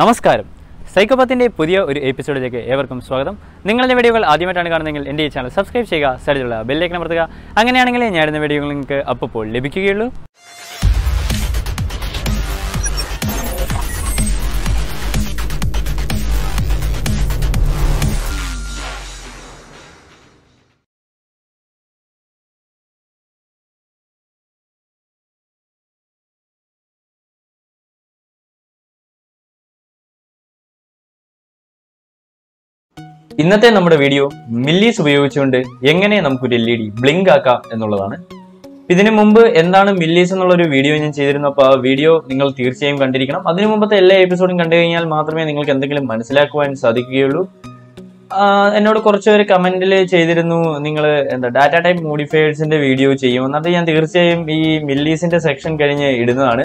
നമസ്കാരം. സൈക്കോപത്തിന്റെ പുതിയ ഒരു എപ്പിസോഡിലേക്ക് ഏവർക്കും സ്വാഗതം. നിങ്ങളുടെ വീഡിയോകൾ ആദ്യമായിട്ടാണ് കാണുന്നതെങ്കിൽ എന്റെ ഈ ചാനൽ സബ്സ്ക്രൈബ് ചെയ്യുക സൈഡിലുള്ള ബെല്ലേക്ക് അമർത്തുക. അങ്ങനെയാണെങ്കിൽ ഞാൻ ഇടുന്ന വീഡിയോകൾ നിങ്ങൾക്ക് അപ്പോൾ ലഭിക്കുകയുള്ളൂ. ഇന്നത്തെ നമ്മുടെ വീഡിയോ മില്ലീസ് ഉപയോഗിച്ചുകൊണ്ട് എങ്ങനെ നമുക്കൊരു എൽ ഇ ഡി ബ്ലിങ്ക് ആക്കാം എന്നുള്ളതാണ്. ഇതിനു മുമ്പ് എന്താണ് മില്ലീസ് എന്നുള്ള ഒരു വീഡിയോ ഞാൻ ചെയ്തിരുന്നു. അപ്പോൾ ആ വീഡിയോ നിങ്ങൾ തീർച്ചയായും കണ്ടിരിക്കണം. അതിനു മുമ്പത്തെ എല്ലാ എപ്പിസോഡും കണ്ടു കഴിഞ്ഞാൽ മാത്രമേ നിങ്ങൾക്ക് എന്തെങ്കിലും മനസ്സിലാക്കുവാൻ സാധിക്കുകയുള്ളൂ. എന്നോട് കുറച്ച് പേര് കമന്റിൽ ചെയ്തിരുന്നു നിങ്ങൾ എന്താ ഡാറ്റ ടൈപ്പ് മോഡിഫയേഴ്സിന്റെ വീഡിയോ ചെയ്യും എന്നിട്ട് ഞാൻ തീർച്ചയായും ഈ മില്ലീസിന്റെ സെക്ഷൻ കഴിഞ്ഞ് ഇടുന്നതാണ്.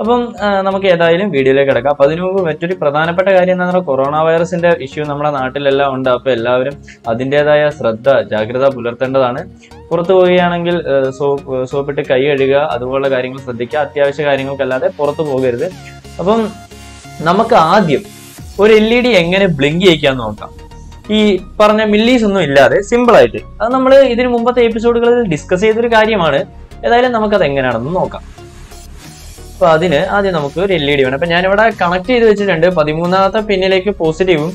അപ്പം നമുക്ക് ഏതായാലും വീഡിയോയിലേക്ക് കിടക്കാം. അപ്പം അതിനു മുമ്പ് മറ്റൊരു പ്രധാനപ്പെട്ട കാര്യം എന്താ പറയുക കൊറോണ വൈറസിന്റെ ഇഷ്യൂ നമ്മുടെ നാട്ടിലെല്ലാം ഉണ്ട്. അപ്പോൾ എല്ലാവരും അതിന്റെതായ ശ്രദ്ധ ജാഗ്രത പുലർത്തേണ്ടതാണ്. പുറത്തു പോവുകയാണെങ്കിൽ സോപ്പ് സോപ്പിട്ട് കൈ കഴുകുക അതുപോലുള്ള കാര്യങ്ങൾ ശ്രദ്ധിക്കുക. അത്യാവശ്യ കാര്യങ്ങൾക്കല്ലാതെ പുറത്തു പോകരുത്. അപ്പം നമുക്ക് ആദ്യം ഒരു എൽ ഇ ഡി എങ്ങനെ ബ്ലിങ്ക് ചെയ്യിക്കാൻ നോക്കാം. ഈ പറഞ്ഞ മില്ലീസ് ഒന്നും ഇല്ലാതെ സിമ്പിൾ ആയിട്ട്. അത് നമ്മൾ ഇതിന് മുമ്പത്തെ എപ്പിസോഡുകളിൽ ഡിസ്കസ് ചെയ്തൊരു കാര്യമാണ്. ഏതായാലും നമുക്കത് എങ്ങനെയാണെന്ന് നോക്കാം. അപ്പൊ അതിന് ആദ്യം നമുക്ക് ഒരു എൽ ഇ ഡി വേണം. അപ്പൊ ഞാനിവിടെ കണക്ട് ചെയ്ത് വെച്ചിട്ടുണ്ട്. പതിമൂന്നാമത്തെ പിന്നിലേക്ക് പോസിറ്റീവും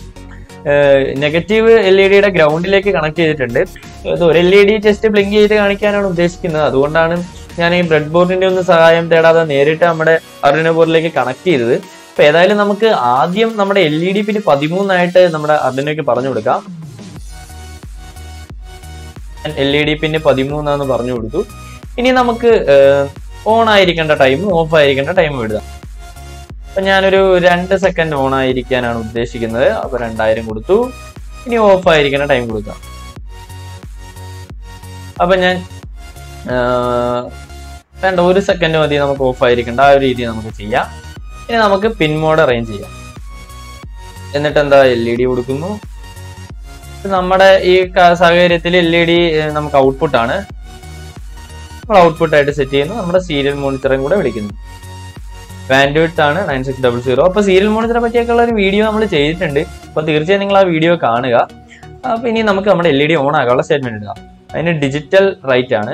നെഗറ്റീവ് എൽ ഇ ഡിയുടെ ഗ്രൗണ്ടിലേക്ക് കണക്ട് ചെയ്തിട്ടുണ്ട്. ഇത് ഒരു L E D just blink ചെയ്ത് കാണിക്കാനാണ് ഉദ്ദേശിക്കുന്നത്. അതുകൊണ്ടാണ് ഞാൻ ഈ ബ്രെഡ് ബോർഡിന്റെ ഒന്നും സഹായം തേടാതെ നേരിട്ട് നമ്മുടെ അർജുന ബോർഡിലേക്ക് കണക്ട് ചെയ്തത്. അപ്പൊ ഏതായാലും നമുക്ക് ആദ്യം നമ്മുടെ എൽ ഇ ഡി പിന്നെ പതിമൂന്നായിട്ട് നമ്മുടെ അർജുനയ്ക്ക് പറഞ്ഞു കൊടുക്കാം. എൽ ഇ ഡി പിന്നെ പതിമൂന്നാന്ന് പറഞ്ഞു കൊടുത്തു. ഇനി നമുക്ക് ഓൺ ആയിരിക്കേണ്ട ടൈമും ഓഫ് ആയിരിക്കേണ്ട ടൈമും വിടുക അപ്പൊ ഞാനൊരു രണ്ട് സെക്കൻഡ് ഓൺ ആയിരിക്കാനാണ് ഉദ്ദേശിക്കുന്നത്. അപ്പൊ രണ്ടായിരം കൊടുത്തു. ഇനി ഓഫ് ആയിരിക്കേണ്ട ടൈം കൊടുക്കാം. അപ്പൊ ഞാൻ വേണ്ട ഒരു സെക്കൻഡ് മതി. നമുക്ക് ഓഫ് ആയിരിക്കേണ്ട ആ ഒരു രീതി നമുക്ക് ചെയ്യാം. ഇനി നമുക്ക് പിൻ മോഡ് അറേഞ്ച് ചെയ്യാം. എന്നിട്ട് എന്താ എൽ ഇ ഡി കൊടുക്കുന്നു. നമ്മുടെ ഈ സാഹചര്യത്തിൽ എൽ ഇ ഡി നമുക്ക് ഔട്ട്പുട്ട് ആണ്. നമ്മൾ ഔട്ട്പുട്ട് ആയിട്ട് സെറ്റ് ചെയ്യുന്നു. നമ്മുടെ സീരിയൽ മോണിറ്ററും കൂടെ വിളിക്കുന്നു. ബാൻഡ്വിഡ്ത്ത് ആണ് നയൻ സിക്സ് ഡബിൾ സീറോ അപ്പൊ സീരിയൽ മോണിറ്ററെ പറ്റിയൊക്കെയുള്ള ഒരു വീഡിയോ നമ്മൾ ചെയ്തിട്ടുണ്ട്. അപ്പൊ തീർച്ചയായും നിങ്ങൾ ആ വീഡിയോ കാണുക. അപ്പൊ ഇനി നമുക്ക് നമ്മുടെ എൽ ഇ ഡി ഓൺ ആകാനുള്ള സ്റ്റേറ്റ്മെന്റ് ഇടാം. അതിന് ഡിജിറ്റൽ റൈറ്റ് ആണ്.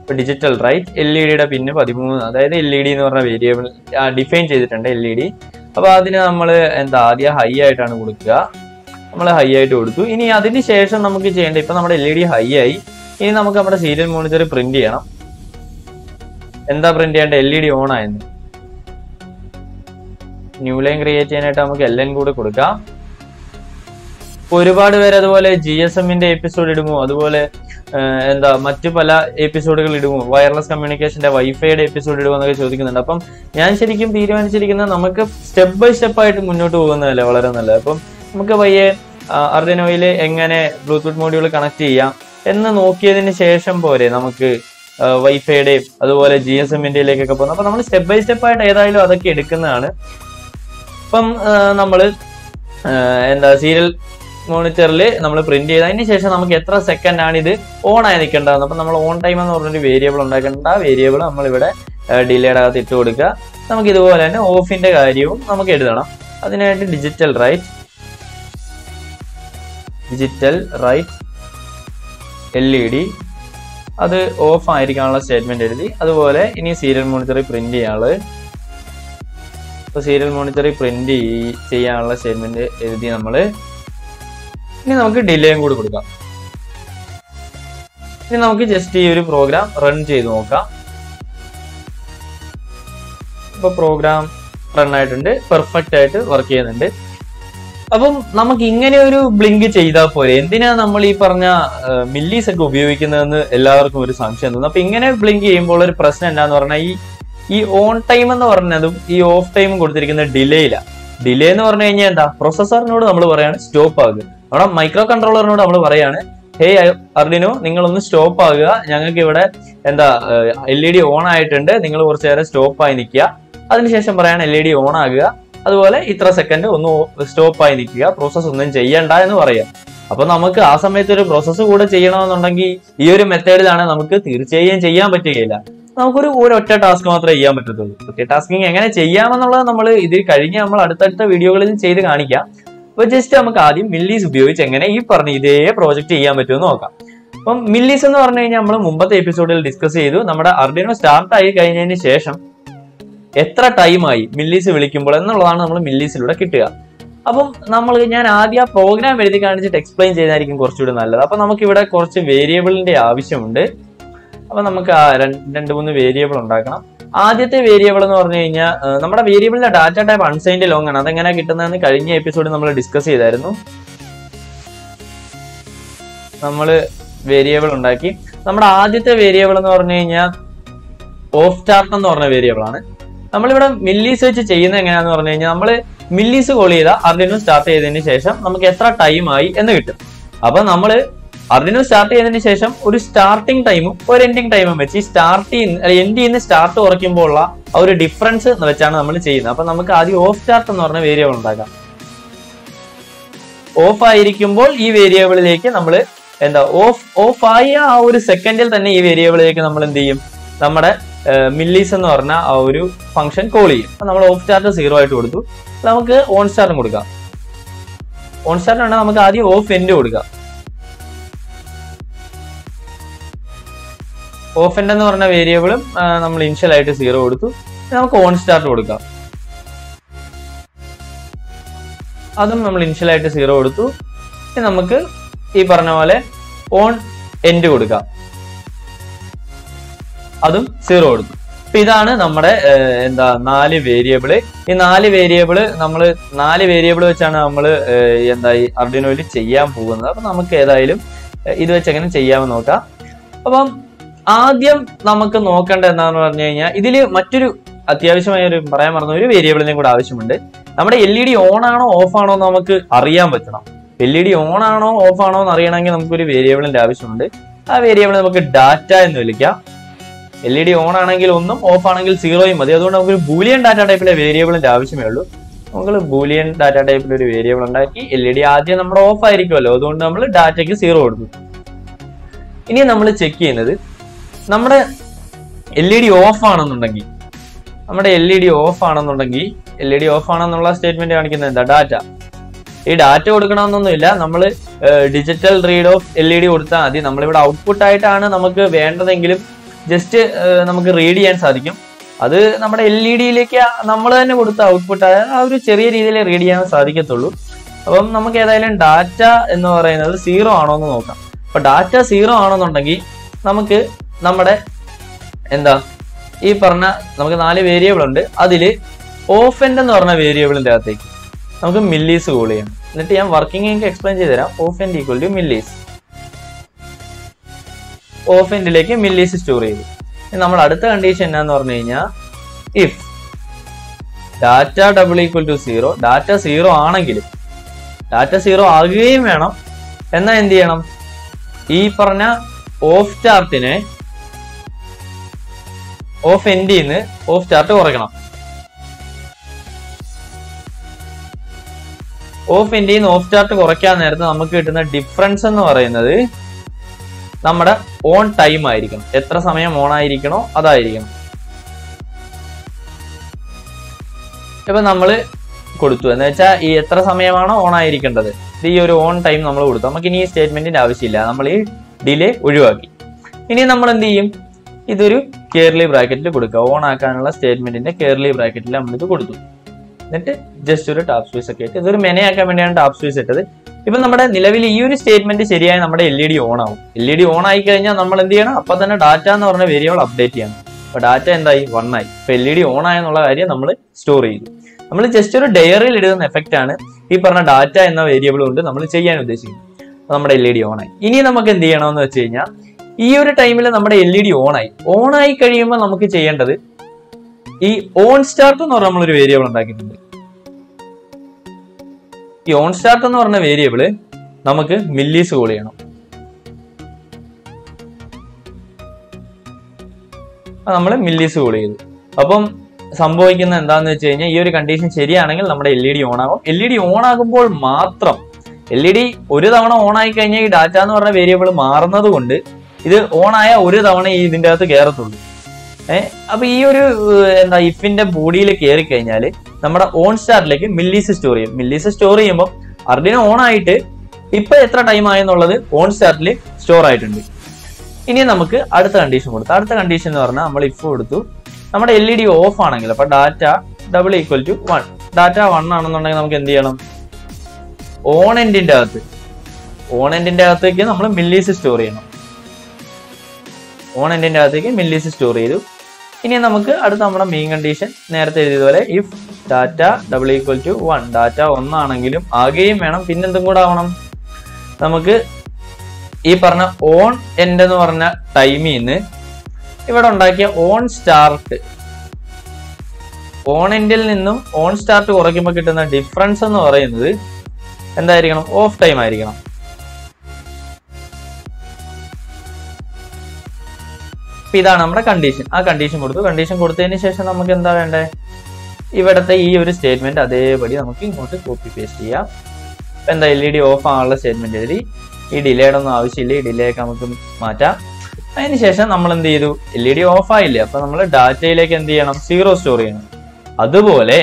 ഇപ്പൊ ഡിജിറ്റൽ റൈറ്റ് എൽ ഇ ഡിയുടെ പിന്നെ പതിമൂന്ന് അതായത് എൽ ഇ ഡി എന്ന് പറഞ്ഞ വേരിയബിൾ ഡിഫൈൻ ചെയ്തിട്ടുണ്ട് എൽ ഇ ഡി അപ്പൊ അതിന് നമ്മൾ എന്താ ആദ്യം ഹൈ ആയിട്ടാണ് കൊടുക്കുക. നമ്മൾ ഹൈ ആയിട്ട് കൊടുത്തു. ഇനി അതിന് ശേഷം നമുക്ക് ചെയ്യേണ്ടത് ഇപ്പൊ നമ്മുടെ എൽ ഇ ഡി ഹൈ ആയി. ഇനി നമുക്ക് നമ്മുടെ സീരിയൽ മോണിറ്റർ പ്രിന്റ് ചെയ്യണം. എന്താ പ്രിന്റ് ചെയ്യേണ്ടത്? എൽ ഇ ഡി ഓൺ ആയിരുന്നു. ന്യൂ ലൈൻ ക്രിയേറ്റ് ചെയ്യാനായിട്ട് നമുക്ക് എൽ എൻ കൂടെ കൊടുക്കാം. ഒരുപാട് പേര് അതുപോലെ ജി എസ് എമ്മിന്റെ എപ്പിസോഡ് ഇടുമോ? അതുപോലെ എന്താ മറ്റു പല എപ്പിസോഡുകൾ ഇടുമോ? വയർലെസ് കമ്മ്യൂണിക്കേഷന്റെ വൈഫൈയുടെ എപ്പിസോഡ് ഇടുമോ എന്നൊക്കെ ചോദിക്കുന്നുണ്ട്. അപ്പം ഞാൻ ശരിക്കും തീരുമാനിച്ചിരിക്കുന്നത് നമുക്ക് സ്റ്റെപ്പ് ബൈ സ്റ്റെപ്പ് ആയിട്ട് മുന്നോട്ട് പോകുന്നതല്ലേ വളരെ നല്ലത്. അപ്പം നമുക്ക് വയ്യെ അർഡിനോയിൽ എങ്ങനെ ബ്ലൂടൂത്ത് മോഡ്യൂൾ കണക്ട് ചെയ്യാം? എന്ന് നോക്കിയതിന് ശേഷം പോരെ നമുക്ക് വൈഫൈയുടെയും അതുപോലെ ജി എസ് എമ്മിന്റെയിലേക്കൊക്കെ പോകുന്നത് അപ്പൊ നമ്മൾ സ്റ്റെപ്പ് ബൈ സ്റ്റെപ്പ് ആയിട്ട് ഏതായാലും അതൊക്കെ എടുക്കുന്നതാണ്. ഇപ്പം നമ്മൾ എന്താ സീരിയൽ മോണിറ്ററിൽ നമ്മൾ പ്രിന്റ് ചെയ്ത് അതിന് ശേഷം നമുക്ക് എത്ര സെക്കൻഡ് ആണ് ഇത് ഓൺ ആയി നിൽക്കേണ്ടത്? അപ്പൊ നമ്മൾ ഓൺ ടൈം എന്ന് പറഞ്ഞൊരു വേരിയബിൾ ഉണ്ടാക്കേണ്ട. വേരിയബിൾ നമ്മൾ ഇവിടെ ഡിലേയുടെ അകത്ത് ഇട്ട് കൊടുക്കുക. നമുക്ക് ഇതുപോലെ തന്നെ ഓഫിന്റെ കാര്യവും നമുക്ക് എഴുതണം. അതിനായിട്ട് digital write digital write L E D അത് ഓഫ് ആയിരിക്കാനുള്ള സ്റ്റേറ്റ്മെന്റ് എഴുതി. അതുപോലെ ഇനി സീരിയൽ മോണിറ്ററി പ്രിന്റ് ചെയ്യാനുള്ളത്. ഇപ്പൊ സീരിയൽ മോണിറ്ററി പ്രിന്റ് ചെയ്യാനുള്ള സ്റ്റേറ്റ്മെന്റ് എഴുതി നമ്മൾ ഇനി നമുക്ക് ഡിലേയും കൂടി കൊടുക്കാം. ഇനി നമുക്ക് ജസ്റ്റ് ഈ ഒരു പ്രോഗ്രാം റൺ ചെയ്ത് നോക്കാം. ഇപ്പൊ പ്രോഗ്രാം റൺ ആയിട്ടുണ്ട്. പെർഫെക്റ്റ് ആയിട്ട് വർക്ക് ചെയ്യുന്നുണ്ട്. അപ്പം നമുക്ക് ഇങ്ങനെ ഒരു ബ്ലിങ്ക് ചെയ്താൽ പോരെ. എന്തിനാ നമ്മൾ ഈ പറഞ്ഞ മില്ലീസ് ഒക്കെ ഉപയോഗിക്കുന്നതെന്ന് എല്ലാവർക്കും ഒരു സംശയം തോന്നുന്നു അപ്പൊ ഇങ്ങനെ ബ്ലിങ്ക് ചെയ്യുമ്പോൾ ഒരു പ്രശ്നം എന്താന്ന് പറഞ്ഞാൽ ഈ ഈ ഓൺ ടൈം എന്ന് പറഞ്ഞതും ഈ ഓഫ് ടൈമും കൊടുത്തിരിക്കുന്ന ഡിലേയിലാണ് ഡിലേ എന്ന് പറഞ്ഞു കഴിഞ്ഞാൽ എന്താ? പ്രൊസസറിനോട് നമ്മൾ പറയാണ് സ്റ്റോപ്പ് ആകുക. അവിടെ മൈക്രോ കൺട്രോളറിനോട് നമ്മൾ പറയാണ് ഹേ അർഡിനോ നിങ്ങളൊന്ന് സ്റ്റോപ്പ് ആകുക. ഞങ്ങൾക്ക് ഇവിടെ എന്താ എൽ ഇ ഡി ഓൺ ആയിട്ടുണ്ട്. നിങ്ങൾ കുറച്ചു നേരം സ്റ്റോപ്പ് ആയി നിൽക്കുക അതിനുശേഷം പറയാണ് എൽ ഇ ഡി ഓൺ ആകുക. അതുപോലെ ഇത്ര സെക്കൻഡ് ഒന്ന് സ്റ്റോപ്പായി നിൽക്കുക. പ്രോസസ്സ് ഒന്നും ചെയ്യണ്ട എന്ന് പറയാം. അപ്പൊ നമുക്ക് ആ സമയത്ത് ഒരു പ്രോസസ്സ് കൂടെ ചെയ്യണമെന്നുണ്ടെങ്കിൽ ഈ ഒരു മെത്തേഡിലാണ് നമുക്ക് തീർച്ചയായും ചെയ്യാൻ പറ്റുകയില്ല. നമുക്കൊരു ഒരൊറ്റ ടാസ്ക് മാത്രമേ ചെയ്യാൻ പറ്റത്തുള്ളൂ. ഒറ്റ ടാസ്കിങ് എങ്ങനെ ചെയ്യാമെന്നുള്ളത് നമ്മൾ ഇതിൽ കഴിഞ്ഞ് നമ്മൾ അടുത്തടുത്ത വീഡിയോകളിൽ ചെയ്ത് കാണിക്കാം. അപ്പൊ ജസ്റ്റ് നമുക്ക് ആദ്യം മില്ലീസ് ഉപയോഗിച്ച് എങ്ങനെ ഈ പറഞ്ഞ ഇതേ പ്രോജക്റ്റ് ചെയ്യാൻ പറ്റുമെന്ന് നോക്കാം. അപ്പം മില്ലീസ് എന്ന് പറഞ്ഞു കഴിഞ്ഞാൽ നമ്മൾ മുമ്പത്തെ എപ്പിസോഡിൽ ഡിസ്കസ് ചെയ്തു. നമ്മുടെ അർഡിനോ സ്റ്റാർട്ട് ആയി കഴിഞ്ഞതിന് ശേഷം എത്ര ടൈമായി മില്ലീസ് വിളിക്കുമ്പോൾ എന്നുള്ളതാണ് നമ്മൾ മില്ലീസിലൂടെ കിട്ടുക. അപ്പം നമ്മൾ ഞാൻ ആദ്യം ആ പ്രോഗ്രാം എഴുതി കാണിച്ചിട്ട് എക്സ്പ്ലെയിൻ ചെയ്തായിരിക്കും കുറച്ചുകൂടി നല്ലത്. അപ്പം നമുക്കിവിടെ കുറച്ച് വേരിയബിളിന്റെ ആവശ്യമുണ്ട്. അപ്പം നമുക്ക് രണ്ട് മൂന്ന് വേരിയബിൾ ഉണ്ടാക്കണം. ആദ്യത്തെ വേരിയബിൾ എന്ന് പറഞ്ഞു കഴിഞ്ഞാൽ നമ്മുടെ വേരിയബിളിന്റെ ഡാറ്റ ടൈപ്പ് അൺസൈൻഡ് ലോങ് ആണ്. അതെങ്ങനെ കിട്ടുന്നതെന്ന് കഴിഞ്ഞ എപ്പിസോഡ് നമ്മൾ ഡിസ്കസ് ചെയ്തായിരുന്നു. നമ്മൾ വേരിയബിൾ ഉണ്ടാക്കി. നമ്മുടെ ആദ്യത്തെ വേരിയബിൾ എന്ന് പറഞ്ഞു കഴിഞ്ഞാൽ ഓഫ് സ്റ്റാർട്ട് എന്ന് പറഞ്ഞ വേരിയബിൾ ആണ്. നമ്മളിവിടെ മില്ലീസ് വെച്ച് ചെയ്യുന്നത് എങ്ങനെയാന്ന് പറഞ്ഞു കഴിഞ്ഞാൽ നമ്മൾ മില്ലീസ് കോൾ ചെയ്ത അർഡിനോ സ്റ്റാർട്ട് ചെയ്തതിന് ശേഷം നമുക്ക് എത്ര ടൈം ആയി എന്ന് കിട്ടും. അപ്പൊ നമ്മൾ അർഡിനോ സ്റ്റാർട്ട് ചെയ്തതിന് ശേഷം ഒരു സ്റ്റാർട്ടിംഗ് ടൈമും ഒരു എൻഡിങ് ടൈമും വെച്ച് സ്റ്റാർട്ട് ചെയ്യുന്ന എൻഡ് ചെയ്യുന്ന സ്റ്റാർട്ട് കുറയ്ക്കുമ്പോൾ ഉള്ള ആ ഒരു ഡിഫറൻസ് വെച്ചാണ് നമ്മൾ ചെയ്യുന്നത്. അപ്പൊ നമുക്ക് ആദ്യം ഓഫ് സ്റ്റാർട്ട് എന്ന് പറഞ്ഞ വേരിയബിൾ ഉണ്ടാക്കാം. ഓഫ് ആയിരിക്കുമ്പോൾ ഈ വേരിയബിളിലേക്ക് നമ്മൾ എന്താ ഓഫ് ഓഫ് ആയ ആ ഒരു സെക്കൻഡിൽ തന്നെ ഈ വേരിയബിളിലേക്ക് നമ്മൾ എന്ത് ചെയ്യും? നമ്മുടെ മില്ലീസ് എന്ന് പറഞ്ഞ ആ ഒരു ഫംഗ്ഷൻ കോൾ ചെയ്യും. അപ്പൊ നമ്മൾ ഓഫ് സ്റ്റാർട്ട് സീറോ ആയിട്ട് കൊടുത്തു. നമുക്ക് ഓൺ സ്റ്റാർട്ടും കൊടുക്കാം. ഓൺ സ്റ്റാർട്ട് ആണ് നമുക്ക് ആദ്യം ഓഫ് എൻഡ് കൊടുക്കാം. ഓഫ് എൻഡ് എന്ന് പറഞ്ഞ വേരിയബിളും നമ്മൾ ഇനിഷ്യൽ ആയിട്ട് സീറോ കൊടുത്തു. നമുക്ക് ഓൺ സ്റ്റാർട്ട് കൊടുക്കാം. അതും നമ്മൾ ഇനിഷ്യൽ ആയിട്ട് സീറോ കൊടുത്തു. നമുക്ക് ഈ പറഞ്ഞ പോലെ ഓൺ എൻഡ് കൊടുക്കാം. അതും സീറോ കൊടുത്തു അപ്പൊ ഇതാണ് നമ്മുടെ എന്താ നാല് വേരിയബിൾ ഈ നാല് വേരിയബിൾ നമ്മൾ നാല് വേരിയബിൾ വെച്ചാണ് നമ്മൾ എന്താ ഈ അർഡിനോയിൽ ചെയ്യാൻ പോകുന്നത്. അപ്പൊ നമുക്ക് ഏതായാലും ഇത് വെച്ച് എങ്ങനെ ചെയ്യാമെന്ന് നോക്കാം. അപ്പം ആദ്യം നമുക്ക് നോക്കേണ്ട എന്താണെന്ന് പറഞ്ഞു കഴിഞ്ഞാൽ ഇതിൽ മറ്റൊരു അത്യാവശ്യമായ ഒരു പറയാൻ മറന്ന ഒരു വേരിയബിളിനെയും കൂടെ ആവശ്യമുണ്ട്. നമ്മുടെ എൽ ഇ ഡി ഓൺ ആണോ ഓഫ് ആണോ എന്ന് നമുക്ക് അറിയാൻ പറ്റണം. എൽ ഇ ഡി ഓൺ ആണോ ഓഫ് ആണോ എന്ന് അറിയണമെങ്കിൽ നമുക്കൊരു വേരിയബിളിന്റെ ആവശ്യമുണ്ട്. ആ വേരിയബിൾ നമുക്ക് ഡാറ്റ എന്ന് വിളിക്കാം. എൽ ഇ ഡി ഓൺ ആണെങ്കിൽ ഒന്നും ഓഫ് ആണെങ്കിൽ സീറോയും മതി. അതുകൊണ്ട് നമുക്ക് ബൂലിയൻ ഡാറ്റ ടൈപ്പിലെ വേരിയബിളിന്റെ ആവശ്യമേ ഉള്ളൂ നമുക്ക് ബൂലിയൻ ഡാറ്റ ടൈപ്പിൽ ഒരു വേരിയബിൾ ഉണ്ടാക്കി എൽ ഇ ഡി ആദ്യം നമ്മൾ ഓഫ് ആയിരിക്കുമല്ലോ. അതുകൊണ്ട് നമ്മൾ ഡാറ്റയ്ക്ക് സീറോ കൊടുക്കും. ഇനി നമ്മൾ ചെക്ക് ചെയ്യുന്നത് നമ്മുടെ എൽ ഇ ഡി ഓഫ് ആണെന്നുണ്ടെങ്കിൽ നമ്മുടെ എൽ ഇ ഡി ഓഫ് ആണെന്നുണ്ടെങ്കിൽ എൽ ഇ ഡി ഓഫ് ആണെന്നുള്ള സ്റ്റേറ്റ്മെന്റ് കാണിക്കുന്നത് എന്താ? ഡാറ്റ ഈ ഡാറ്റ കൊടുക്കണമെന്നൊന്നുമില്ല. നമ്മൾ digital read off L E D കൊടുത്താൽ മതി. നമ്മളിവിടെ ഔട്ട്പുട്ട് ആയിട്ടാണ് നമുക്ക് വേണ്ടതെങ്കിലും ജസ്റ്റ് നമുക്ക് റീഡ് ചെയ്യാൻ സാധിക്കും. അത് നമ്മുടെ എൽ ഇ ഡിയിലേക്ക് നമ്മൾ തന്നെ കൊടുത്ത ഔട്ട്പുട്ട് ആ ഒരു ചെറിയ രീതിയിൽ റീഡ് ചെയ്യാൻ സാധിക്കത്തുള്ളൂ. അപ്പം നമുക്ക് ഏതായാലും ഡാറ്റ എന്ന് പറയുന്നത് സീറോ ആണോ എന്ന് നോക്കാം. അപ്പൊ ഡാറ്റ സീറോ ആണെന്നുണ്ടെങ്കിൽ നമുക്ക് നമ്മുടെ എന്താ ഈ പറഞ്ഞ നമുക്ക് നാല് വേരിയബിൾ ഉണ്ട്. അതിൽ ഓഫ് എൻഡ് എന്ന് പറഞ്ഞ വേരിയബിളിന്റെ അകത്തേക്ക് നമുക്ക് മില്ലീസ് കോൾ ചെയ്യാം. എന്നിട്ട് ഞാൻ വർക്കിംഗ് ചെയ്ത് തരാം off end equal to millis off എൻഡിലേക്ക് millis store ചെയ്തു. നമ്മൾ അടുത്ത കണ്ടീഷൻ എന്നാന്ന് പറഞ്ഞു കഴിഞ്ഞാൽ if data double equal to zero data zero ആണെങ്കിലും ഡാറ്റ സീറോ ആകുകയും വേണം. എന്നാൽ എന്ത് ചെയ്യണം? ഈ പറഞ്ഞ ഓഫ് ചാർട്ടിനെ ഓഫ് എൻഡിൽ നിന്ന് ഓഫ് ചാർട്ട് കുറയ്ക്കണം. ഓഫ് എൻഡിൽ നിന്ന് ഓഫ് ചാർട്ട് കുറയ്ക്കാൻ നേരത്ത് നമുക്ക് കിട്ടുന്ന ഡിഫറൻസ് എന്ന് പറയുന്നത് നമ്മുടെ ഓൺ ടൈം ആയിരിക്കണം. എത്ര സമയം ഓൺ ആയിരിക്കണോ അതായിരിക്കണം. ഇപ്പൊ നമ്മൾ കൊടുത്തു. എന്ന് വെച്ചാൽ ഈ എത്ര സമയമാണോ ഓൺ ആയിരിക്കേണ്ടത്. ഇത് ഈ ഒരു ഓൺ ടൈം നമ്മൾ കൊടുത്തു. നമുക്ക് ഇനി ഈ സ്റ്റേറ്റ്മെന്റിന്റെ ആവശ്യമില്ല. നമ്മൾ ഈ ഡിലേ ഒഴിവാക്കി. ഇനി നമ്മൾ എന്ത് ചെയ്യും? ഇതൊരു കേർലി ബ്രാക്കറ്റിൽ കൊടുക്കുക. ഓൺ ആക്കാനുള്ള സ്റ്റേറ്റ്മെന്റിന്റെ കേർലി ബ്രാക്കറ്റിൽ നമ്മൾ ഇത് കൊടുത്തു. എന്നിട്ട് ജസ്റ്റ് ഒരു ടാപ്പ് സ്പേസ് ഒക്കെ ഇട്ട് ഇതൊരു മെനയാക്കാൻ വേണ്ടിയാണ് ടാപ്പ് സ്പേസ് ഇട്ടത്. ഇപ്പൊ നമ്മുടെ നിലവിൽ ഈ ഒരു സ്റ്റേറ്റ്മെന്റ് ശരിയായ നമ്മുടെ എൽ ഇ ഡി ഓൺ ആവും. എൽ ഇ ഡി ഓൺ ആയി കഴിഞ്ഞാൽ നമ്മൾ എന്ത് ചെയ്യണം? അപ്പൊ തന്നെ ഡാറ്റ എന്ന് പറഞ്ഞ വേരിയബിൾ അപ്ഡേറ്റ് ചെയ്യണം. അപ്പൊ ഡാറ്റ എന്തായി? വൺ ആയി. ഇപ്പൊ എൽ ഇ ഡി ഓൺ ആയെന്നുള്ള കാര്യം നമ്മൾ സ്റ്റോർ ചെയ്യും നമ്മൾ ജസ്റ്റ് ഒരു ഡയറിയിൽ ഇടുന്ന എഫക്റ്റ് ആണ് ഈ പറഞ്ഞ ഡാറ്റ എന്ന വേരിയബിൾ കൊണ്ട് നമ്മൾ ചെയ്യാൻ ഉദ്ദേശിക്കുന്നത്. നമ്മുടെ എൽ ഇ ഡി ഓൺ ആയി. ഇനി നമുക്ക് എന്ത് ചെയ്യണമെന്ന് വെച്ച് കഴിഞ്ഞാൽ ഈ ഒരു ടൈമിൽ നമ്മുടെ എൽ ഇ ഡി ഓൺ ആയി. ഓൺ ആയി കഴിയുമ്പോൾ നമുക്ക് ചെയ്യേണ്ടത് ഈ ഓൺ സ്റ്റാർട്ട് എന്ന് പറഞ്ഞ നമ്മളൊരു വേരിയബിൾ ഉണ്ടാക്കിയിട്ടുണ്ട്. ഈ ഓൺ സ്റ്റാർട്ട് എന്ന് പറഞ്ഞ വേരിയബിൾ നമുക്ക് മില്ലീസ് കോൾ ചെയ്യണം. നമ്മൾ മില്ലീസ് കോൾ ചെയ്തു. അപ്പം സംഭവിക്കുന്ന എന്താന്ന് വെച്ച് കഴിഞ്ഞാൽ ഈ ഒരു കണ്ടീഷൻ ശരിയാണെങ്കിൽ നമ്മുടെ എൽ ഇ ഡി ഓൺ ആകും. എൽ ഇ ഡി ഓൺ ആകുമ്പോൾ മാത്രം എൽ ഇ ഡി ഒരു തവണ ഓൺ ആയി കഴിഞ്ഞാൽ ഈ ഡാറ്റ എന്ന് പറഞ്ഞ വേരിയബിൾ മാറുന്നത് കൊണ്ട് ഇത് ഓൺ ആയ ഒരു തവണ ഈ ഇതിന്റെ അകത്ത് കയറത്തുള്ളൂ ഏഹ് അപ്പൊ ഈ ഒരു എന്താ ഇഫിന്റെ ബോഡിയിൽ കയറി കഴിഞ്ഞാൽ നമ്മുടെ ഓൺ സ്റ്റാറിലേക്ക് മില്ലീസ് സ്റ്റോർ ചെയ്യും. മില്ലീസ് സ്റ്റോർ ചെയ്യുമ്പോൾ അർഡിനോ ഓൺ ആയിട്ട് ഇപ്പൊ എത്ര ടൈം ആയെന്നുള്ളത് ഓൺ സ്റ്റാറ്റിൽ സ്റ്റോർ ആയിട്ടുണ്ട്. ഇനി നമുക്ക് അടുത്ത കണ്ടീഷൻ കൊടുത്തു. അടുത്ത കണ്ടീഷൻ എന്ന് പറഞ്ഞാൽ നമ്മൾ ഇഫ് കൊടുത്തു. നമ്മുടെ എൽ ഇ ഡി ഓഫ് ആണെങ്കിൽ അപ്പൊ data double equal to one data one ആണെന്നുണ്ടെങ്കിൽ നമുക്ക് എന്ത് ചെയ്യണം? ഓൺ എൻഡിന്റെ അകത്ത്. ഓൺ എൻഡിന്റെ അകത്തേക്ക് നമ്മൾ മില്ലീസ് സ്റ്റോർ ചെയ്യണം. ഓൺ എൻഡിന്റെ അകത്തേക്ക് മില്ലീസ് സ്റ്റോർ ചെയ്തു. ഇനി നമുക്ക് അടുത്ത നമ്മുടെ മെയിൻ കണ്ടീഷൻ നേരത്തെ എഴുതിയതുപോലെ if data double equal to one data ഒന്നാണെങ്കിലും ആകെയും വേണം പിന്നെന്തും കൂടെ ആവണം. നമുക്ക് ഈ പറഞ്ഞ ഓൺ എൻഡ് എന്ന് പറഞ്ഞ ടൈമിൽ നിന്ന് ഇവിടെ ഉണ്ടാക്കിയ ഓൺ സ്റ്റാർട്ട് ഓൺ എൻഡിൽ നിന്നും ഓൺ സ്റ്റാർട്ട് കുറയ്ക്കുമ്പോൾ കിട്ടുന്ന ഡിഫറൻസ് എന്ന് പറയുന്നത് എന്തായിരിക്കണം? ഓഫ് ടൈം ആയിരിക്കണം. അപ്പൊ ഇതാണ് നമ്മുടെ കണ്ടീഷൻ ആ കണ്ടീഷൻ കൊടുത്തു. കണ്ടീഷൻ കൊടുത്തതിന് ശേഷം നമുക്ക് എന്താ വേണ്ടേ? ഇവിടുത്തെ ഈ ഒരു സ്റ്റേറ്റ്മെന്റ് അതേപടി നമുക്ക് ഇങ്ങോട്ട് കോപ്പി പേസ്റ്റ് ചെയ്യാം. ഇപ്പൊ എന്താ എൽ ഇ ഡി ഓഫ് ആണുള്ള സ്റ്റേറ്റ്മെന്റ് എഴുതി. ഈ ഡിലേയുടെ ഒന്നും ആവശ്യമില്ല. ഈ ഡിലേ ഒക്കെ നമുക്ക് മാറ്റാം. അതിന് ശേഷം നമ്മൾ എന്ത് ചെയ്തു? എൽ ഇ ഡി ഓഫ് ആയില്ലേ? അപ്പൊ നമ്മൾ ഡാറ്റയിലേക്ക് എന്ത് ചെയ്യണം? സീറോ സ്റ്റോർ ചെയ്യണം. അതുപോലെ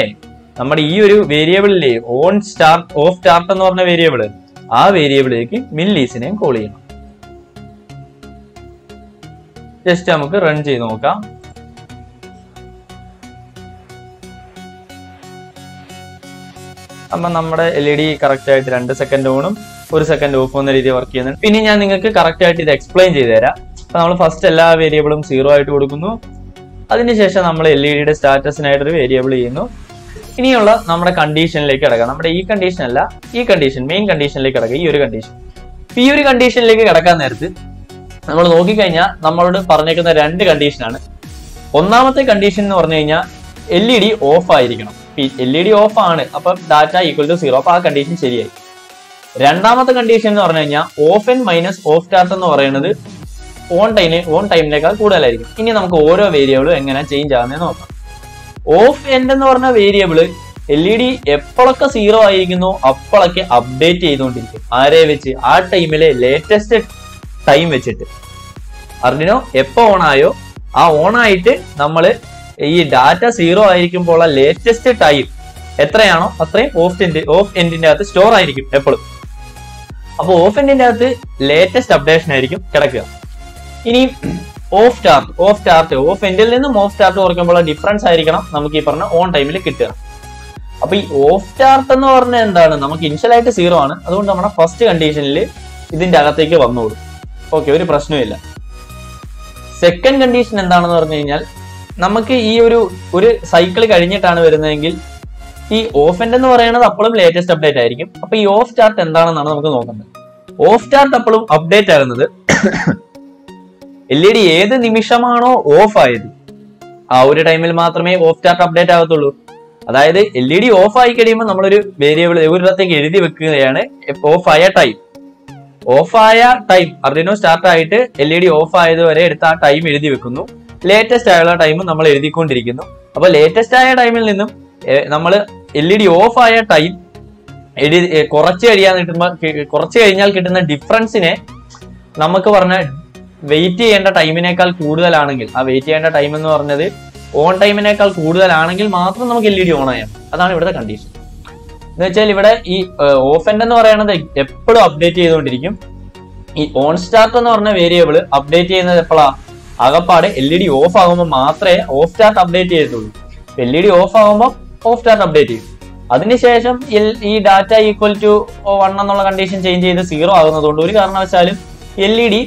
നമ്മുടെ ഈ ഒരു വേരിയബിളിലെ ഓൺ സ്റ്റാർട്ട് ഓഫ് സ്റ്റാർട്ട് എന്ന് പറഞ്ഞ വേരിയബിൾ ആ വേരിയബിളിലേക്ക് മില്ലീസിനെയും കോൾ ചെയ്യണം. ജസ്റ്റ് നമുക്ക് റൺ ചെയ്ത് നോക്കാം. അപ്പം നമ്മുടെ എൽ ഇ ഡി കറക്റ്റ് ആയിട്ട് രണ്ട് സെക്കൻഡ് ഓണും ഒരു സെക്കൻഡ് ഓഫ് എന്ന രീതിയിൽ വർക്ക് ചെയ്യുന്നുണ്ട്. പിന്നെ ഞാൻ നിങ്ങൾക്ക് കറക്റ്റ് ആയിട്ട് ഇത് എക്സ്പ്ലെയിൻ ചെയ്ത് തരാം. അപ്പം നമ്മൾ ഫസ്റ്റ് എല്ലാ വേരിയബിളും സീറോ ആയിട്ട് കൊടുക്കുന്നു. അതിനുശേഷം നമ്മൾ എൽ ഇ ഡിയുടെ സ്റ്റാറ്റസിനായിട്ട് ഒരു വേരിയബിൾ ചെയ്യുന്നു. ഇനിയുള്ള നമ്മുടെ കണ്ടീഷനിലേക്ക് കിടക്കാം. നമ്മുടെ ഈ കണ്ടീഷൻ അല്ല ഈ കണ്ടീഷൻ മെയിൻ കണ്ടീഷനിലേക്ക് കിടക്കുക ഈ ഒരു കണ്ടീഷൻ ഈ ഒരു കണ്ടീഷനിലേക്ക് കിടക്കാൻ നേരത്ത് നമ്മൾ നോക്കിക്കഴിഞ്ഞാൽ നമ്മളോട് പറഞ്ഞേക്കുന്ന രണ്ട് കണ്ടീഷനാണ് ഒന്നാമത്തെ കണ്ടീഷൻ എന്ന് പറഞ്ഞു കഴിഞ്ഞാൽ എൽ ഇ ഡി ഓഫ് ആയിരിക്കണം. എൽ ഇ ഡി ഓഫ് ആണ്. അപ്പൊ ഡാറ്റ ഈക്വൽ ടു സീറോ അപ്പൊ ആ കണ്ടീഷൻ ശരിയായി. രണ്ടാമത്തെ കണ്ടീഷൻ എന്ന് പറഞ്ഞു കഴിഞ്ഞാൽ off end minus off start എന്ന് പറയുന്നത് ഓൺ ടൈമിന് ഓൺ ടൈമിനേക്കാൾ കൂടുതലായിരിക്കും. ഇനി നമുക്ക് ഓരോ വേരിയബിളും എങ്ങനെ ചേഞ്ച് ആകുന്നതെന്ന് നോക്കാം. ഓഫ് എൻഡ് എന്ന് പറഞ്ഞ വേരിയബിൾ എൽ ഇ ഡി എപ്പോഴൊക്കെ സീറോ ആയിരിക്കുന്നു അപ്പോഴൊക്കെ അപ്ഡേറ്റ് ചെയ്തുകൊണ്ടിരിക്കും. ആരെ വെച്ച്? ആ ടൈമിലെ ലേറ്റസ്റ്റ് ടൈം വെച്ചിട്ട്. അർഡിനോ എപ്പോ ഓണായോ? ആ ഓണായിട്ട് നമ്മൾ ഈ ഡാറ്റ സീറോ ആയിരിക്കുമ്പോൾ ഉള്ള ലേറ്റസ്റ്റ് ടൈം എത്രയാണോ അത്രയും ഓഫ് എൻഡ് ഓഫ് എൻഡിന്റെ അകത്ത് സ്റ്റോർ ആയിരിക്കും എപ്പോഴും അപ്പോൾ ഓഫ് എൻഡിന്റെ അകത്ത് ലേറ്റസ്റ്റ് അപ്ഡേഷൻ ആയിരിക്കും കിടക്കുക. ഇനി off start off start off എൻഡിൽ നിന്നും ഓഫ് സ്റ്റാർട്ട് കുറയ്ക്കുമ്പോൾ ഡിഫറൻസ് ആയിരിക്കണം നമുക്ക് ഈ പറഞ്ഞ ഓൺ ടൈമിൽ കിട്ടുക. അപ്പൊ ഈ ഓഫ് സ്റ്റാർട്ട് എന്ന് പറഞ്ഞാൽ എന്താണ്? നമുക്ക് ഇനിഷ്യൽ ആയിട്ട് സീറോ ആണ്. അതുകൊണ്ട് നമ്മുടെ ഫസ്റ്റ് കണ്ടീഷനിൽ ഇതിന്റെ അകത്തേക്ക് വന്നോളും. ഓക്കെ ഒരു പ്രശ്നമില്ല സെക്കൻഡ് കണ്ടീഷൻ എന്താണെന്ന് പറഞ്ഞു കഴിഞ്ഞാൽ നമുക്ക് ഈ ഒരു ഒരു സൈക്കിൾ കഴിഞ്ഞിട്ടാണ് വരുന്നതെങ്കിൽ ഈ ഓഫ് എൻഡ് എന്ന് പറയുന്നത് അപ്പോഴും ലേറ്റസ്റ്റ് അപ്ഡേറ്റ് ആയിരിക്കും. അപ്പൊ ഈ ഓഫ് ചാർട്ട് എന്താണെന്നാണ് നമുക്ക് നോക്കുന്നത്. ഓഫ് ചാർട്ട് അപ്പോഴും അപ്ഡേറ്റ് ആകുന്നത് എൽ ഇ ഡി ഏത് നിമിഷമാണോ ഓഫ് ആയത്. ആ ഒരു ടൈമിൽ മാത്രമേ ഓഫ് ചാർട്ട് അപ്ഡേറ്റ് ആകത്തുള്ളൂ. അതായത് എൽ ഇ ഡി ഓഫ് ആയി കഴിയുമ്പോൾ നമ്മളൊരു വേരിയബിൾ ഒരിടത്തേക്ക് എഴുതി വെക്കുകയാണ് ഓഫ് ആയ ടൈം ഓഫ് ആയ ടൈം അർഡിനോ സ്റ്റാർട്ട് ആയിട്ട് എൽ ഇ ഡി ഓഫ് ആയതുവരെ എടുത്ത് ആ ടൈം എഴുതി വെക്കുന്നു. ലേറ്റസ്റ്റ് ആയുള്ള ടൈം നമ്മൾ എഴുതിക്കൊണ്ടിരിക്കുന്നു. അപ്പൊ ലേറ്റസ്റ്റ് ആയ ടൈമിൽ നിന്നും നമ്മൾ എൽ ഇ ഡി ഓഫ് ആയ ടൈം എഴുതി കുറച്ച് കഴിയാൻ കിട്ടുമ്പോൾ കുറച്ച് കഴിഞ്ഞാൽ കിട്ടുന്ന ഡിഫറൻസിനെ നമുക്ക് പറഞ്ഞ വെയിറ്റ് ചെയ്യേണ്ട ടൈമിനേക്കാൾ കൂടുതലാണെങ്കിൽ ആ വെയിറ്റ് ചെയ്യേണ്ട ടൈം എന്ന് പറഞ്ഞത് ഓൺ ടൈമിനേക്കാൾ കൂടുതലാണെങ്കിൽ മാത്രം നമുക്ക് എൽ ഇ ഡി ഓൺ ചെയ്യാം അതാണ് ഇവിടുത്തെ കണ്ടീഷൻ എന്ന് വെച്ചാൽ ഇവിടെ ഈ ഓഫ് എൻഡ് എന്ന് പറയുന്നത് എപ്പോഴും അപ്ഡേറ്റ് ചെയ്തുകൊണ്ടിരിക്കും. ഈ ഓൺ സ്റ്റാക്ക് എന്ന് പറഞ്ഞ വേരിയബിൾ അപ്ഡേറ്റ് ചെയ്യുന്നത് എപ്പോഴാ? അകപ്പാട് എൽ ഇ ഡി ഓഫ് ആകുമ്പോൾ മാത്രമേ ഓഫ് സ്റ്റാർട്ട് അപ്ഡേറ്റ് ചെയ്യത്തുള്ളൂ എൽ ഇ ഡി ഓഫ് ആകുമ്പോൾ ഓഫ് സ്റ്റാർട്ട് അപ്ഡേറ്റ് ചെയ്യും അതിനുശേഷം ഈ ഡാറ്റ ഈക്വൽ ടു വൺ എന്നുള്ള കണ്ടീഷൻ ചേഞ്ച് ചെയ്ത് സീറോ ആകുന്നതുകൊണ്ട് ഒരു കാരണവശാലും എൽ ഇ ഡി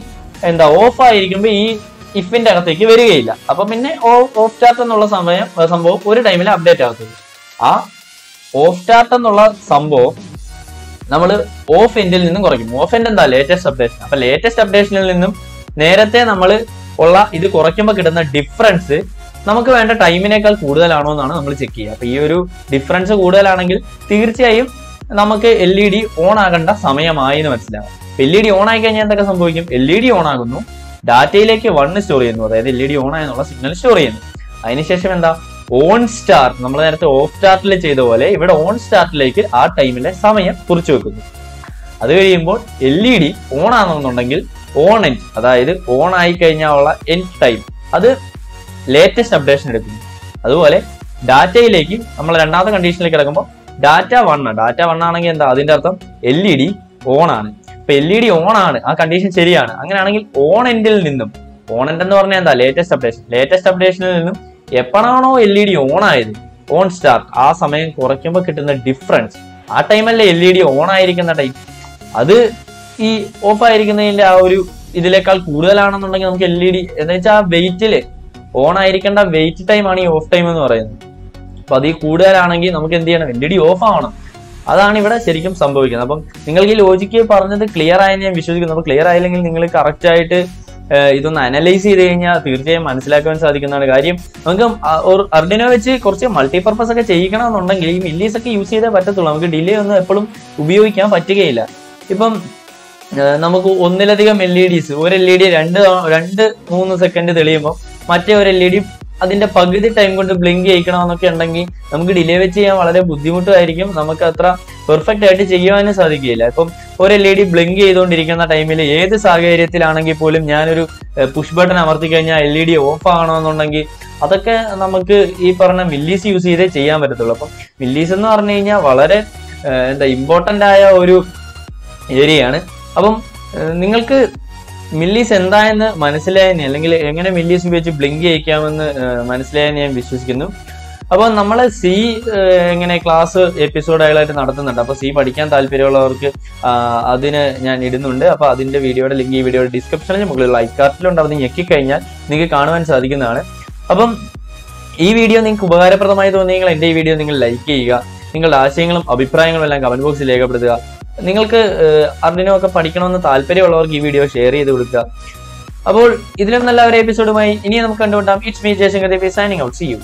എന്താ ഓഫ് ആയിരിക്കുമ്പോൾ ഈ ഇഫിന്റെ അകത്തേക്ക് വരികയില്ല. അപ്പൊ പിന്നെ ഓഫ് സ്റ്റാർട്ട് എന്നുള്ള സമയം സംഭവം ഒരു ടൈമിൽ അപ്ഡേറ്റ് ആകത്തുള്ളൂ. ആ ഓഫ് സ്റ്റാർട്ട് എന്നുള്ള സംഭവം നമ്മൾ ഓഫ് എൻഡിൽ നിന്നും കുറയ്ക്കും. ഓഫ് എൻഡ് എന്താ? ലേറ്റസ്റ്റ് അപ്ഡേഷൻ അപ്പൊ ലേറ്റസ്റ്റ് അപ്ഡേഷനിൽ നിന്നും നേരത്തെ നമ്മൾ ഉള്ള ഇത് കുറയ്ക്കുമ്പോൾ കിട്ടുന്ന ഡിഫറൻസ് നമുക്ക് വേണ്ട ടൈമിനേക്കാൾ കൂടുതലാണോ എന്നാണ് നമ്മൾ ചെക്ക് ചെയ്യുക. അപ്പൊ ഈ ഒരു ഡിഫറൻസ് കൂടുതലാണെങ്കിൽ തീർച്ചയായും നമുക്ക് എൽ ഇ ഡി ഓൺ ആകേണ്ട സമയമായി എന്ന് മനസ്സിലാവും. എൽ ഇ ഡി ഓൺ ആയി കഴിഞ്ഞാൽ എന്തൊക്കെ സംഭവിക്കും? എൽ ഇ ഡി ഓൺ ആകുന്നു. ഡാറ്റയിലേക്ക് വൺ സ്റ്റോർ ചെയ്യുന്നു. അതായത് എൽ ഇ ഡി ഓൺ ആയെന്നുള്ള സിഗ്നൽ സ്റ്റോർ ചെയ്യുന്നു. അതിനുശേഷം എന്താ? ഓൺ സ്റ്റാർ നമ്മൾ നേരത്തെ ഓഫ് സ്റ്റാർട്ടിൽ ചെയ്ത പോലെ ഇവിടെ ഓൺ സ്റ്റാർട്ടിലേക്ക് ആ ടൈമിലെ സമയം കുറിച്ചു വെക്കുന്നു. അത് കഴിയുമ്പോൾ എൽ ഇ ഡി ഓൺ ആണെന്നുണ്ടെങ്കിൽ ഓൺ എൻഡ് അതായത് ഓൺ ആയി കഴിഞ്ഞാൽ ഉള്ള എൻഡ് ടൈം അത് ലേറ്റസ്റ്റ് അപ്ഡേഷൻ എടുക്കുന്നു. അതുപോലെ ഡാറ്റയിലേക്ക് നമ്മൾ രണ്ടാമത്തെ കണ്ടീഷനിലേക്ക് കിടക്കുമ്പോൾ ഡാറ്റ വൺ ആണ്. ഡാറ്റ വൺ ആണെങ്കിൽ എന്താ? അതിന്റെ അർത്ഥം എൽ ഇ ഡി ഓൺ ആണ്. ഇപ്പൊ എൽ ഇ ഡി ഓൺ ആണ്. ആ കണ്ടീഷൻ ശരിയാണ്. അങ്ങനെയാണെങ്കിൽ ഓൺ എൻഡിൽ നിന്നും ഓൺ എൻഡ് എന്ന് പറഞ്ഞാൽ എന്താ? ലേറ്റസ്റ്റ് അപ്ഡേഷൻ ലേറ്റസ്റ്റ് അപ്ഡേഷനിൽ നിന്നും എപ്പോഴാണോ എൽ ഇ ഡി ഓൺ ആയത് ഓൺ സ്റ്റാർട്ട് ആ സമയം കുറയ്ക്കുമ്പോൾ കിട്ടുന്ന ഡിഫറൻസ് ആ ടൈമല്ലേ എൽ ഇ ഡി ഓൺ ആയിരിക്കുന്ന ടൈം അത് ഈ ഓഫ് ആയിരിക്കുന്നതിന്റെ ആ ഒരു ഇതിനേക്കാൾ കൂടുതലാണെന്നുണ്ടെങ്കിൽ നമുക്ക് എൽ ഇ ഡി എന്ന് വെച്ചാൽ ആ വെയിറ്റിൽ ഓൺ ആയിരിക്കേണ്ട വെയിറ്റ് ടൈം ആണ് ഈ ഓഫ് ടൈം എന്ന് പറയുന്നത്. അപ്പൊ അത് ഈ കൂടുതലാണെങ്കിൽ നമുക്ക് എന്ത് ചെയ്യണം? എൽ ഇ ഡി ഓഫ് ആവണം. അതാണ് ഇവിടെ ശരിക്കും സംഭവിക്കുന്നത്. അപ്പം നിങ്ങൾക്ക് ഈ ലോജിക്ക് പറഞ്ഞത് ക്ലിയർ ആയെന്ന് ഞാൻ വിശ്വസിക്കുന്നു. അപ്പൊ ക്ലിയർ ആയില്ലെങ്കിൽ നിങ്ങൾ കറക്റ്റ് ആയിട്ട് ഇതൊന്ന് അനലൈസ് ചെയ്ത് കഴിഞ്ഞാൽ തീർച്ചയായും മനസ്സിലാക്കാൻ സാധിക്കുന്നതാണ്. കാര്യം നമുക്ക് അർഡിനോ വെച്ച് കുറച്ച് മൾട്ടിപർപ്പസ് ഒക്കെ ചെയ്യിക്കണമെന്നുണ്ടെങ്കിൽ ഈ മില്ലീസ് ഒക്കെ യൂസ് ചെയ്തേ പറ്റത്തുള്ളൂ. നമുക്ക് ഡിലേ ഒന്നും എപ്പോഴും ഉപയോഗിക്കാൻ പറ്റുകയില്ല. ഇപ്പം നമുക്ക് ഒന്നിലധികം എൽ ഇ ഡിസ് ഒരു എൽ ഇ ഡി രണ്ട് രണ്ട് മൂന്ന് സെക്കൻഡ് തെളിയുമ്പോൾ മറ്റേ ഒരു എൽ ഇ ഡി അതിന്റെ പകുതി ടൈം കൊണ്ട് ബ്ലിങ്ക് ചെയ്യിക്കണമെന്നൊക്കെ ഉണ്ടെങ്കിൽ നമുക്ക് ഡിലേ വെച്ച് ചെയ്യാൻ വളരെ ബുദ്ധിമുട്ടായിരിക്കും നമുക്ക് അത്ര പെർഫെക്റ്റ് ആയിട്ട് ചെയ്യുവാനും സാധിക്കുകയില്ല. ഇപ്പം ഒരു എൽ ഇ ഡി ബ്ലിങ്ക് ചെയ്തുകൊണ്ടിരിക്കുന്ന ടൈമിൽ ഏത് സാഹചര്യത്തിലാണെങ്കിൽ പോലും ഞാനൊരു പുഷ് ബട്ടൺ അമർത്തി കഴിഞ്ഞാൽ എൽ ഇ ഡി ഓഫ് ആകണമെന്നുണ്ടെങ്കിൽ അതൊക്കെ നമുക്ക് ഈ പറഞ്ഞ മില്ലീസ് യൂസ് ചെയ്തേ ചെയ്യാൻ പറ്റത്തുള്ളൂ. അപ്പം മില്ലീസ് എന്ന് പറഞ്ഞു കഴിഞ്ഞാൽ വളരെ എന്താ ഇമ്പോർട്ടന്റ് ആയ ഒരു ഏരിയയാണ് അപ്പം നിങ്ങൾക്ക് മില്ലീസ് എന്തായെന്ന് മനസ്സിലായെന്നെ അല്ലെങ്കിൽ എങ്ങനെ മില്ലീസ് ഉപയോഗിച്ച് ബ്ലിങ്ക് ചെയ്യിക്കാമെന്ന് മനസ്സിലായെന്ന് ഞാൻ വിശ്വസിക്കുന്നു. അപ്പോൾ നമ്മൾ സി ഇങ്ങനെ ക്ലാസ് എപ്പിസോഡുകളായിട്ട് നടത്തുന്നുണ്ട്. അപ്പോൾ സി പഠിക്കാൻ താല്പര്യമുള്ളവർക്ക് അതിന് ഞാൻ ഇടുന്നുണ്ട്. അപ്പോൾ അതിന്റെ വീഡിയോയുടെ ലിങ്ക് ഈ വീഡിയോയുടെ ഡിസ്ക്രിപ്ഷനിൽ മുകളിൽ ലൈക്ക് കാർട്ടിലുണ്ട് അത് ഞെക്കിക്കഴിഞ്ഞാൽ നിങ്ങൾക്ക് കാണുവാൻ സാധിക്കുന്നതാണ്. അപ്പം ഈ വീഡിയോ നിങ്ങൾക്ക് ഉപകാരപ്രദമായി തോന്നിയെങ്കിൽ എന്റെ ഈ വീഡിയോ നിങ്ങൾ ലൈക്ക് ചെയ്യുക. നിങ്ങളുടെ ആശയങ്ങളും അഭിപ്രായങ്ങളും എല്ലാം കമന്റ് ബോക്സിൽ രേഖപ്പെടുത്തുക. നിങ്ങൾക്ക് അർജുനൊക്കെ പഠിക്കണമെന്ന് താല്പര്യമുള്ളവർക്ക് ഈ വീഡിയോ ഷെയർ ചെയ്ത് കൊടുക്കുക. അപ്പോൾ ഇതിലും നല്ല ഒരു എപ്പിസോഡുമായി ഇനി നമുക്ക് കണ്ടുകൊണ്ടാം it's me Jayashankar Devi signing out see you